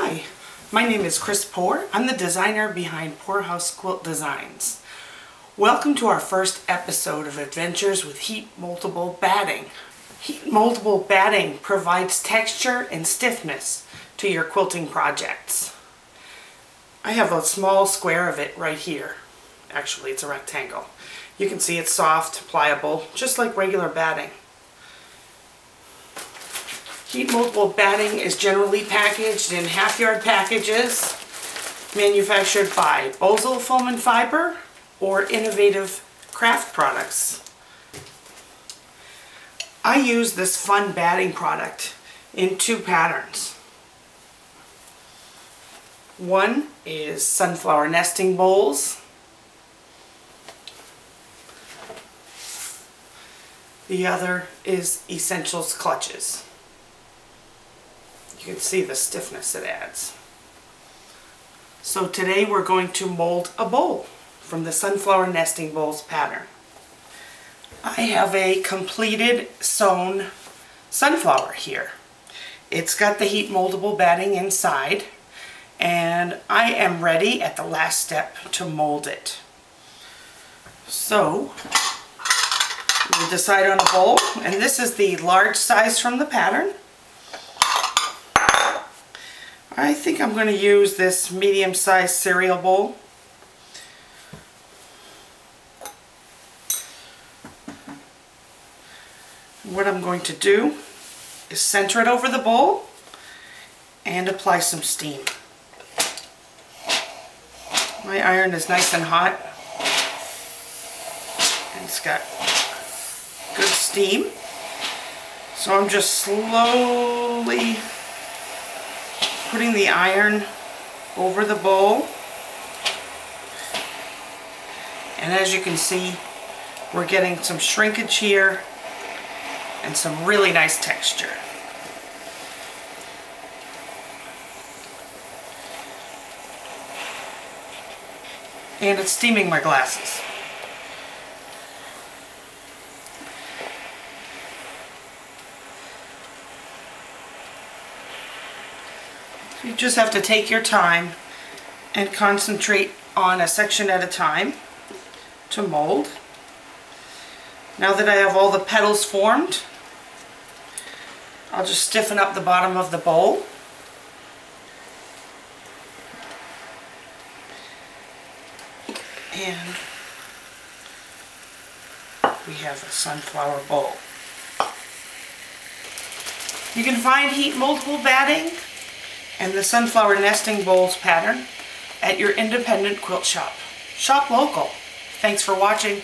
Hi, my name is Chris Poor. I'm the designer behind Poorhouse Quilt Designs. Welcome to our first episode of Adventures with Heat Moldable Batting. Heat Moldable Batting provides texture and stiffness to your quilting projects. I have a small square of it right here. Actually, it's a rectangle. You can see it's soft, pliable, just like regular batting. Heat moldable batting is generally packaged in half-yard packages manufactured by Bosal Foam and Fiber or Innovative Craft Products. I use this fun batting product in two patterns. One is sunflower nesting bowls. The other is essentials clutches. You can see the stiffness it adds. So today we're going to mold a bowl from the Sunflower Nesting Bowls pattern. I have a completed sewn sunflower here. It's got the heat moldable batting inside and I am ready at the last step to mold it. So we decide on a bowl and this is the large size from the pattern. I think I'm going to use this medium-sized cereal bowl. What I'm going to do is center it over the bowl and apply some steam. My iron is nice and hot and it's got good steam. So I'm just slowly putting the iron over the bowl. And as you can see, we're getting some shrinkage here and some really nice texture. And it's steaming my glasses. You just have to take your time and concentrate on a section at a time to mold. Now that I have all the petals formed, I'll just stiffen up the bottom of the bowl. And we have a sunflower bowl. You can find heat moldable batting and the Sunflower Nesting Bowls pattern at your independent quilt shop. Shop local. Thanks for watching.